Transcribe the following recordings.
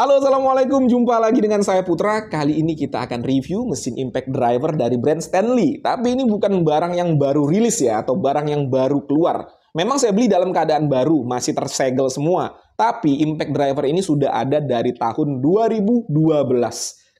Halo, Assalamualaikum. Jumpa lagi dengan saya Putra. Kali ini kita akan review mesin impact driver dari brand Stanley. Tapi ini bukan barang yang baru rilis ya, atau barang yang baru keluar. Memang saya beli dalam keadaan baru, masih tersegel semua. Tapi impact driver ini sudah ada dari tahun 2012.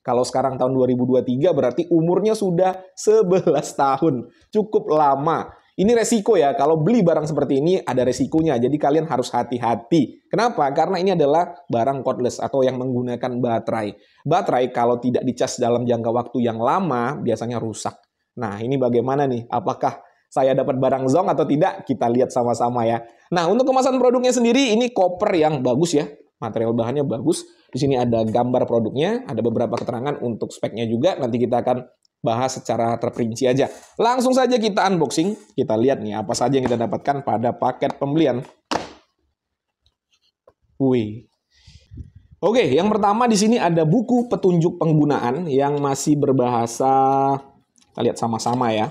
Kalau sekarang tahun 2023 berarti umurnya sudah 11 tahun. Cukup lama. Ini resiko ya, kalau beli barang seperti ini ada resikonya, jadi kalian harus hati-hati. Kenapa? Karena ini adalah barang cordless atau yang menggunakan baterai. Baterai kalau tidak dicas dalam jangka waktu yang lama, biasanya rusak. Nah, ini bagaimana nih? Apakah saya dapat barang zong atau tidak? Kita lihat sama-sama ya. Nah, untuk kemasan produknya sendiri, ini koper yang bagus ya. Material bahannya bagus. Di sini ada gambar produknya, ada beberapa keterangan untuk speknya juga. Nanti kita akan bahas secara terperinci aja. Langsung saja kita unboxing, kita lihat nih apa saja yang kita dapatkan pada paket pembelian. Wih. Oke, yang pertama di sini ada buku petunjuk penggunaan yang masih berbahasa kita lihat sama-sama ya.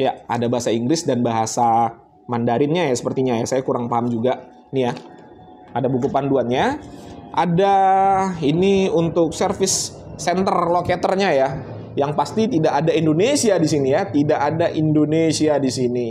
Ya, ada bahasa Inggris dan bahasa Mandarinnya ya sepertinya ya. Saya kurang paham juga. Nih ya. Ada buku panduannya. Ada ini untuk service center locatornya ya yang pasti tidak ada Indonesia di sini ya, tidak ada Indonesia di sini.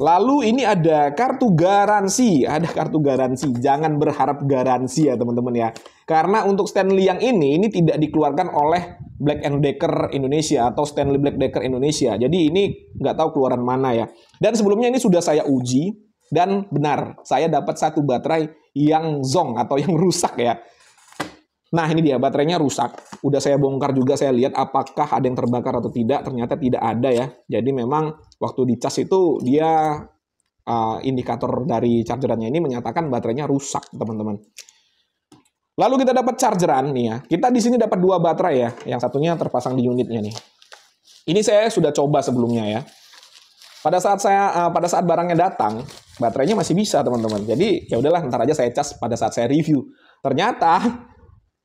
Lalu ini ada kartu garansi, ada kartu garansi. Jangan berharap garansi ya teman-teman ya. Karena untuk Stanley yang ini, ini tidak dikeluarkan oleh Black and Decker Indonesia atau Stanley Black Decker Indonesia. Jadi ini nggak tahu keluaran mana ya. Dan sebelumnya ini sudah saya uji dan benar, saya dapat satu baterai yang zong atau yang rusak ya. Nah ini dia baterainya rusak. Udah saya bongkar juga saya lihat apakah ada yang terbakar atau tidak. Ternyata tidak ada ya. Jadi memang waktu dicas itu dia uh, indikator dari chargerannya ini menyatakan baterainya rusak teman-teman. Lalu kita dapat chargeran nih ya. Kita di sini dapat dua baterai ya. Yang satunya terpasang di unitnya nih. Ini saya sudah coba sebelumnya ya. Pada saat saya uh, pada saat barangnya datang, baterainya masih bisa teman-teman. Jadi ya udahlah ntar aja saya cas pada saat saya review. Ternyata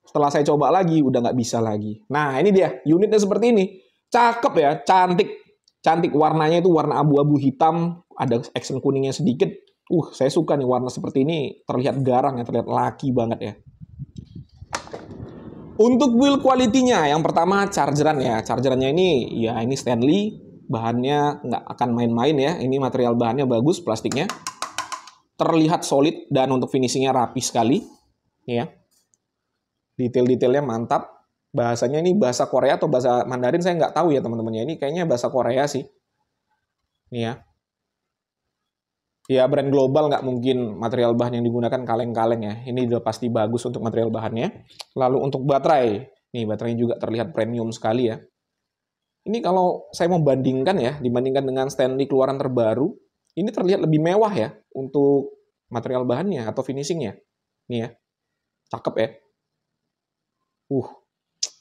setelah saya coba lagi, udah nggak bisa lagi. Nah, ini dia. Unitnya seperti ini. Cakep ya, cantik. Cantik warnanya itu warna abu-abu hitam. Ada action kuningnya sedikit. Uh, saya suka nih warna seperti ini. Terlihat garang ya, terlihat laki banget ya. Untuk build quality-nya, yang pertama chargeran ya. Chargerannya ini, ya ini Stanley. Bahannya nggak akan main-main ya. Ini material bahannya bagus, plastiknya. Terlihat solid dan untuk finishingnya rapi sekali. Ya, detail-detailnya mantap. Bahasanya ini bahasa Korea atau bahasa Mandarin saya nggak tahu ya teman-teman ya. Ini kayaknya bahasa Korea sih. Ini ya. Ya brand global nggak mungkin material bahan yang digunakan kaleng-kaleng ya. Ini udah pasti bagus untuk material bahannya. Lalu untuk baterai, nih baterainya juga terlihat premium sekali ya. Ini kalau saya mau bandingkan ya, dibandingkan dengan Stanley keluaran terbaru, ini terlihat lebih mewah ya untuk material bahannya atau finishingnya. Nih ya, cakep ya. Uh.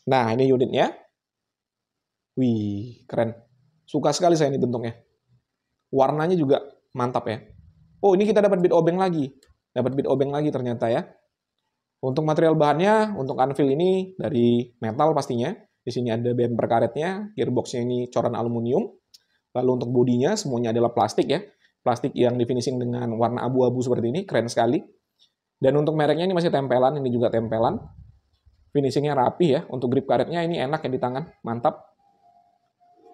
Nah, ini unitnya. Wih, keren. Suka sekali saya ini bentuknya. Warnanya juga mantap ya. Oh, ini kita dapat bit obeng lagi. Dapat bit obeng lagi ternyata ya. Untuk material bahannya, untuk anvil ini dari metal pastinya. Di sini ada bumper karetnya, gearboxnya ini coran aluminium. Lalu untuk bodinya semuanya adalah plastik ya. Plastik yang di finishing dengan warna abu-abu seperti ini, keren sekali. Dan untuk mereknya ini masih tempelan, ini juga tempelan. Finishingnya rapi ya. Untuk grip karetnya ini enak ya di tangan. Mantap.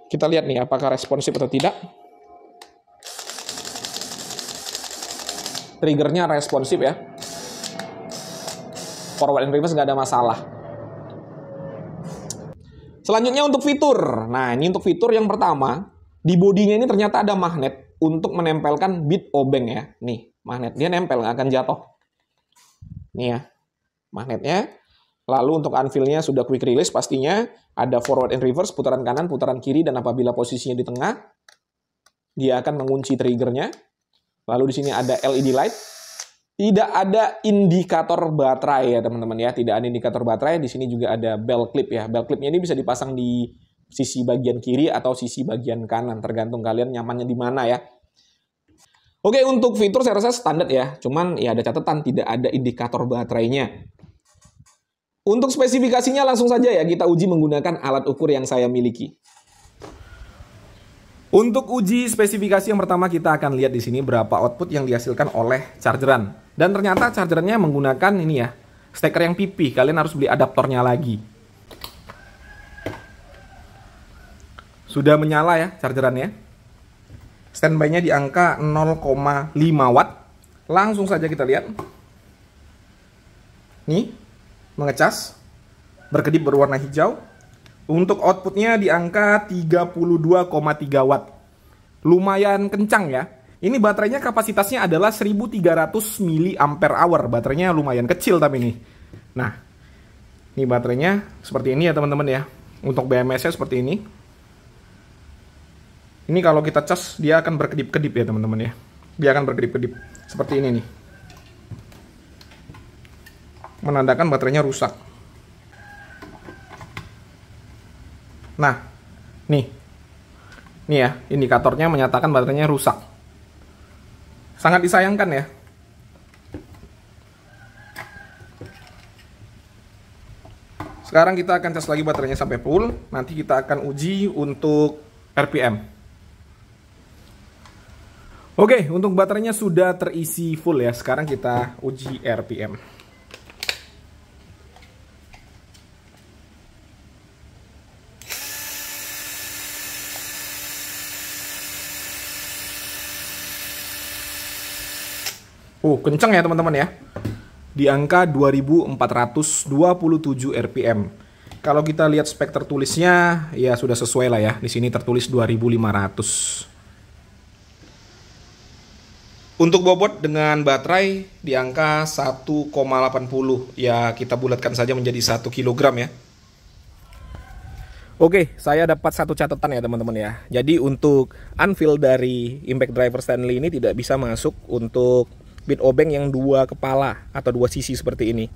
Kita lihat nih apakah responsif atau tidak. Triggernya responsif ya. Forward and reverse nggak ada masalah. Selanjutnya untuk fitur. Nah, ini untuk fitur yang pertama. Di bodinya ini ternyata ada magnet untuk menempelkan bit obeng ya. Nih, magnet. Dia nempel, nggak akan jatuh. Nih ya, magnetnya. Lalu untuk anvilnya sudah quick release pastinya. Ada forward and reverse, putaran kanan, putaran kiri, dan apabila posisinya di tengah, dia akan mengunci triggernya. Lalu di sini ada LED light. Tidak ada indikator baterai ya teman-teman ya. Tidak ada indikator baterai. Di sini juga ada bell clip ya. Bell clipnya ini bisa dipasang di sisi bagian kiri atau sisi bagian kanan. Tergantung kalian nyamannya di mana ya. Oke, untuk fitur saya rasa standar ya. Cuman ya ada catatan tidak ada indikator baterainya. Untuk spesifikasinya langsung saja ya kita uji menggunakan alat ukur yang saya miliki. Untuk uji spesifikasi yang pertama kita akan lihat di sini berapa output yang dihasilkan oleh chargeran. Dan ternyata chargerannya menggunakan ini ya, Steker yang pipih, kalian harus beli adaptornya lagi. Sudah menyala ya chargerannya. Standby-nya di angka 0,5 watt. Langsung saja kita lihat. Nih, mengecas. Berkedip berwarna hijau. Untuk outputnya di angka 32,3 watt. Lumayan kencang ya. Ini baterainya kapasitasnya adalah 1300 mAh. Baterainya lumayan kecil tapi ini. Nah, ini baterainya seperti ini ya teman-teman ya. Untuk BMS-nya seperti ini. Ini kalau kita cas dia akan berkedip-kedip ya teman-teman ya. Dia akan berkedip-kedip seperti ini nih. Menandakan baterainya rusak. Nah, nih. Nih ya, indikatornya menyatakan baterainya rusak. Sangat disayangkan ya. Sekarang kita akan cas lagi baterainya sampai full. Nanti kita akan uji untuk RPM. Oke, untuk baterainya sudah terisi full ya. Sekarang kita uji RPM. Uh, kenceng ya teman-teman ya. Di angka 2427 RPM. Kalau kita lihat spek tertulisnya, ya sudah sesuai lah ya. Di sini tertulis 2500. Untuk bobot dengan baterai di angka 1,80 ya kita bulatkan saja menjadi 1 kg ya. Oke, saya dapat satu catatan ya teman-teman ya. Jadi untuk anvil dari impact driver Stanley ini tidak bisa masuk untuk bit obeng yang dua kepala atau dua sisi seperti ini.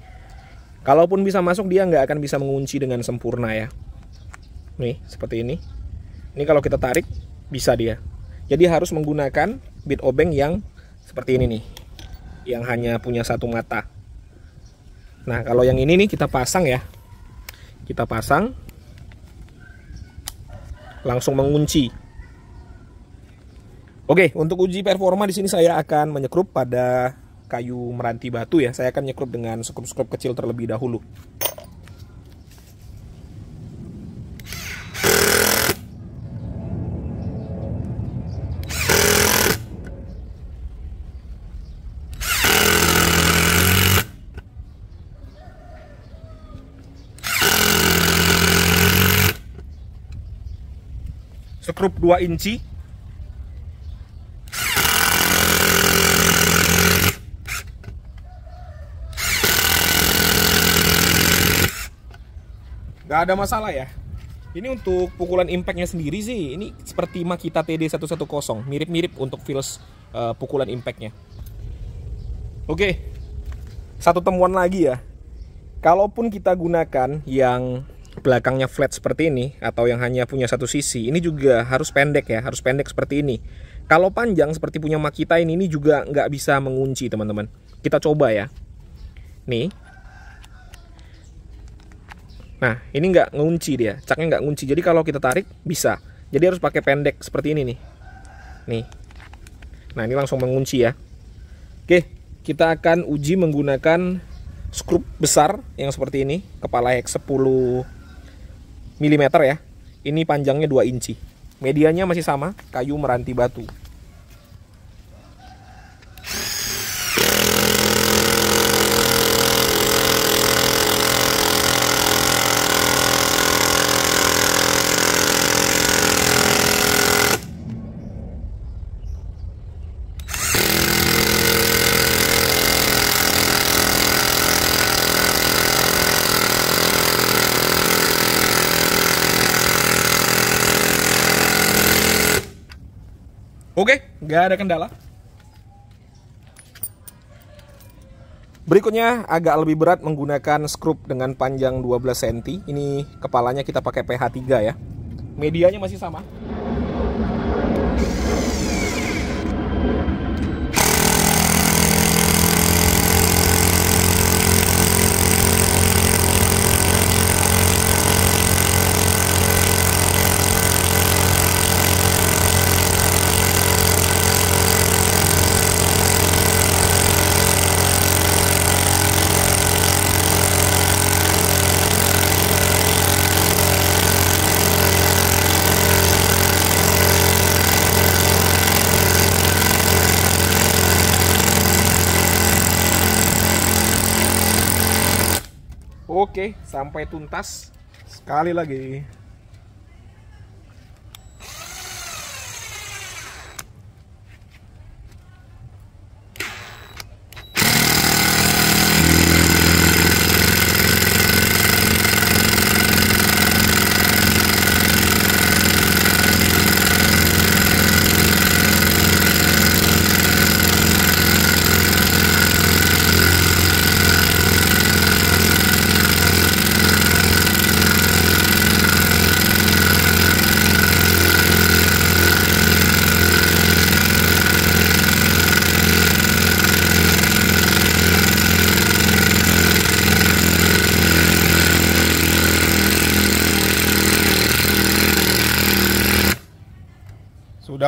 Kalaupun bisa masuk dia nggak akan bisa mengunci dengan sempurna ya. Nih seperti ini. Ini kalau kita tarik bisa dia. Jadi harus menggunakan bit obeng yang seperti ini nih yang hanya punya satu mata nah kalau yang ini nih kita pasang ya kita pasang langsung mengunci Oke, untuk uji performa di sini saya akan menyekrup pada kayu meranti batu ya. Saya akan nyekrup dengan skrup-skrup kecil terlebih dahulu. skrup 2 inci Gak ada masalah ya. Ini untuk pukulan impactnya sendiri sih. Ini seperti Makita TD110 mirip-mirip untuk feels uh, pukulan impactnya. Oke. Satu temuan lagi ya. Kalaupun kita gunakan yang belakangnya flat seperti ini atau yang hanya punya satu sisi ini juga harus pendek ya harus pendek seperti ini. Kalau panjang seperti punya Makita ini ini juga nggak bisa mengunci teman-teman. Kita coba ya. Nih nah ini nggak ngunci dia caknya nggak ngunci jadi kalau kita tarik bisa jadi harus pakai pendek seperti ini nih nih nah ini langsung mengunci ya oke kita akan uji menggunakan skrup besar yang seperti ini kepala X 10 mm ya. Ini panjangnya 2 inci. Medianya masih sama, kayu meranti batu. Nggak ada kendala. Berikutnya agak lebih berat menggunakan skrup dengan panjang 12 cm. Ini kepalanya kita pakai PH3 ya. Medianya masih sama. Oke, sampai tuntas. Sekali lagi.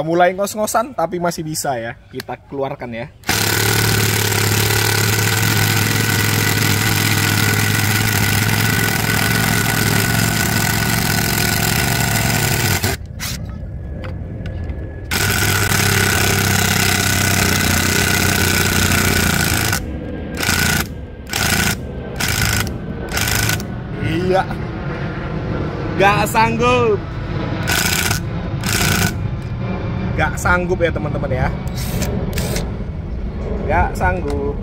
Mulai ngos-ngosan tapi masih bisa ya. Kita keluarkan ya. Iya. Gak sanggup. Gak sanggup ya teman-teman ya. Gak sanggup.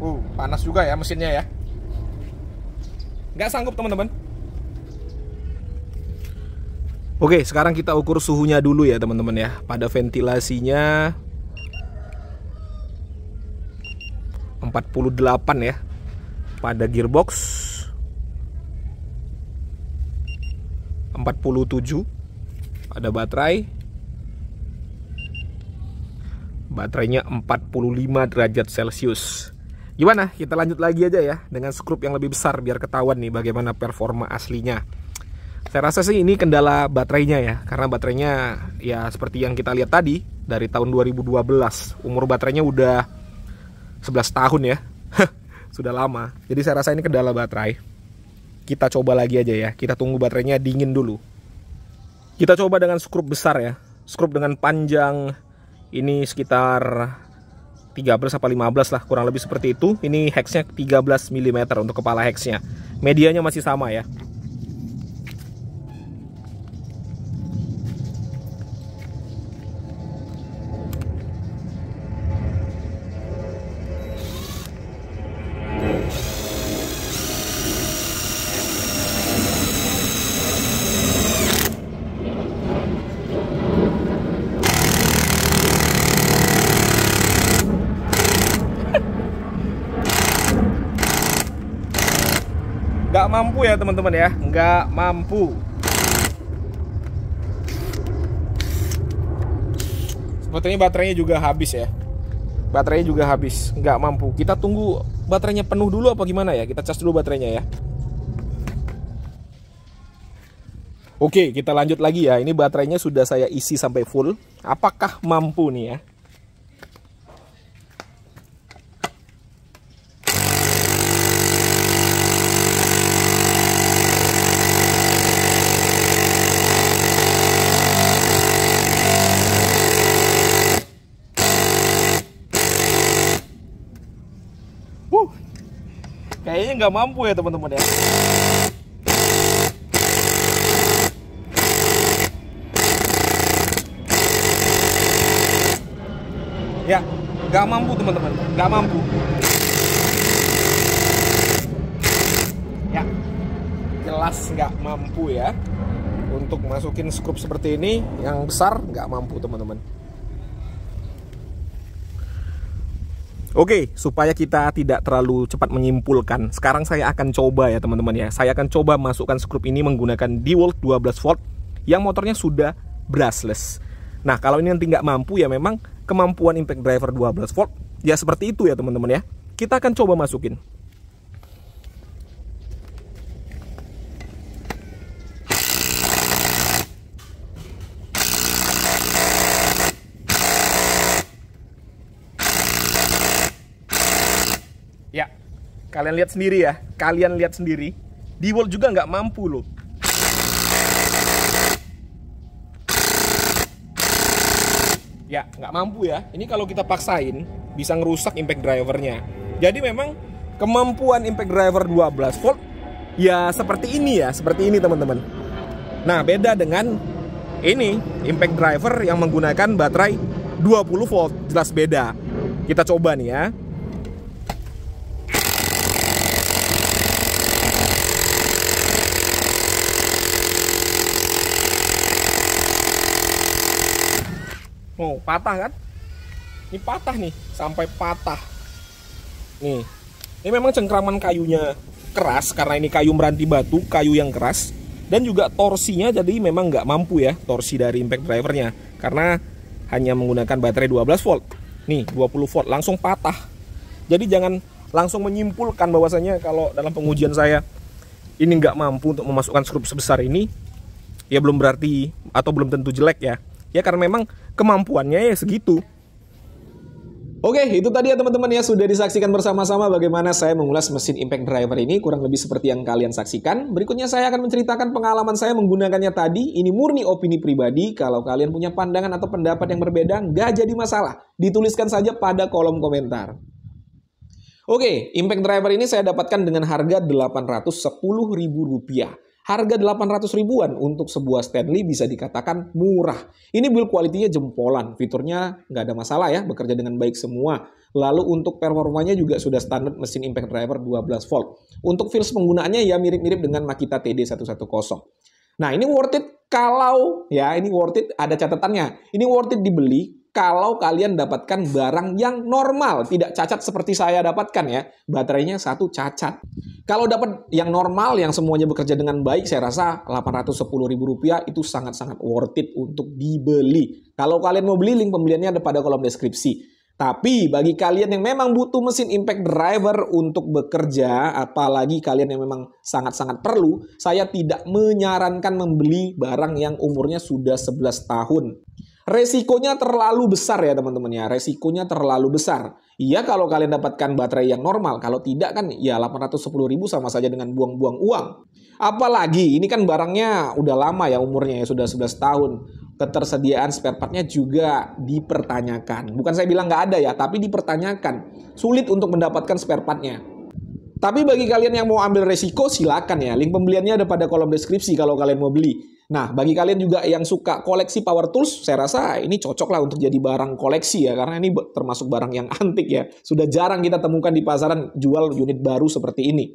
Uh, panas juga ya mesinnya ya. Gak sanggup teman-teman. Oke, sekarang kita ukur suhunya dulu ya teman-teman ya. Pada ventilasinya 48 ya. Pada gearbox 47 ada baterai. Baterainya 45 derajat celcius. Gimana? Kita lanjut lagi aja ya dengan skrup yang lebih besar biar ketahuan nih bagaimana performa aslinya. Saya rasa sih ini kendala baterainya ya karena baterainya ya seperti yang kita lihat tadi dari tahun 2012 umur baterainya udah 11 tahun ya. Sudah lama. Jadi saya rasa ini kendala baterai kita coba lagi aja ya. Kita tunggu baterainya dingin dulu. Kita coba dengan skrup besar ya. Skrup dengan panjang ini sekitar 13 apa 15 lah kurang lebih seperti itu. Ini hexnya 13 mm untuk kepala hexnya. Medianya masih sama ya. Mampu ya teman-teman ya. Nggak mampu. Sepertinya baterainya juga habis ya. Baterainya juga habis. Nggak mampu. Kita tunggu baterainya penuh dulu apa gimana ya? Kita cas dulu baterainya ya. Oke, kita lanjut lagi ya. Ini baterainya sudah saya isi sampai full. Apakah mampu nih ya? Kayaknya nggak mampu ya teman-teman ya. Ya, nggak mampu teman-teman, nggak mampu. Ya, jelas nggak mampu ya. Untuk masukin skrup seperti ini yang besar nggak mampu teman-teman. Oke, supaya kita tidak terlalu cepat menyimpulkan, sekarang saya akan coba ya teman-teman ya. Saya akan coba masukkan skrup ini menggunakan DeWalt 12 volt yang motornya sudah brushless. Nah, kalau ini nanti nggak mampu ya memang kemampuan impact driver 12 volt ya seperti itu ya teman-teman ya. Kita akan coba masukin. Ya, kalian lihat sendiri ya. Kalian lihat sendiri. Di World juga nggak mampu loh. Ya, nggak mampu ya. Ini kalau kita paksain, bisa ngerusak impact drivernya. Jadi memang kemampuan impact driver 12 volt ya seperti ini ya, seperti ini teman-teman. Nah, beda dengan ini impact driver yang menggunakan baterai 20 volt, jelas beda. Kita coba nih ya. Oh, patah kan? Ini patah nih, sampai patah. Nih, ini memang cengkraman kayunya keras karena ini kayu meranti batu, kayu yang keras. Dan juga torsinya jadi memang nggak mampu ya, torsi dari impact drivernya. Karena hanya menggunakan baterai 12 volt. Nih, 20 volt langsung patah. Jadi jangan langsung menyimpulkan bahwasanya kalau dalam pengujian saya ini nggak mampu untuk memasukkan skrup sebesar ini, ya belum berarti atau belum tentu jelek ya. Ya karena memang kemampuannya ya segitu. Oke, itu tadi ya teman-teman ya sudah disaksikan bersama-sama bagaimana saya mengulas mesin impact driver ini kurang lebih seperti yang kalian saksikan. Berikutnya saya akan menceritakan pengalaman saya menggunakannya tadi. Ini murni opini pribadi. Kalau kalian punya pandangan atau pendapat yang berbeda, nggak jadi masalah. Dituliskan saja pada kolom komentar. Oke, impact driver ini saya dapatkan dengan harga Rp810.000 harga 800 ribuan untuk sebuah Stanley bisa dikatakan murah. Ini build quality-nya jempolan, fiturnya nggak ada masalah ya, bekerja dengan baik semua. Lalu untuk performanya juga sudah standar mesin impact driver 12 volt. Untuk feels penggunaannya ya mirip-mirip dengan Makita TD110. Nah ini worth it kalau ya ini worth it ada catatannya. Ini worth it dibeli kalau kalian dapatkan barang yang normal, tidak cacat seperti saya dapatkan ya. Baterainya satu cacat. Kalau dapat yang normal, yang semuanya bekerja dengan baik, saya rasa Rp810.000 itu sangat-sangat worth it untuk dibeli. Kalau kalian mau beli, link pembeliannya ada pada kolom deskripsi. Tapi bagi kalian yang memang butuh mesin impact driver untuk bekerja, apalagi kalian yang memang sangat-sangat perlu, saya tidak menyarankan membeli barang yang umurnya sudah 11 tahun. Resikonya terlalu besar ya teman-teman ya. Resikonya terlalu besar. Iya kalau kalian dapatkan baterai yang normal. Kalau tidak kan ya 810 ribu sama saja dengan buang-buang uang. Apalagi ini kan barangnya udah lama ya umurnya ya sudah 11 tahun. Ketersediaan spare partnya juga dipertanyakan. Bukan saya bilang nggak ada ya, tapi dipertanyakan. Sulit untuk mendapatkan spare partnya. Tapi bagi kalian yang mau ambil resiko silakan ya. Link pembeliannya ada pada kolom deskripsi kalau kalian mau beli. Nah, bagi kalian juga yang suka koleksi power tools, saya rasa ini cocok lah untuk jadi barang koleksi ya, karena ini termasuk barang yang antik ya. Sudah jarang kita temukan di pasaran jual unit baru seperti ini.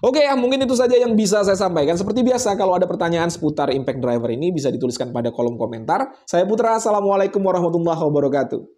Oke ya, mungkin itu saja yang bisa saya sampaikan. Seperti biasa, kalau ada pertanyaan seputar impact driver ini bisa dituliskan pada kolom komentar. Saya Putra, Assalamualaikum warahmatullahi wabarakatuh.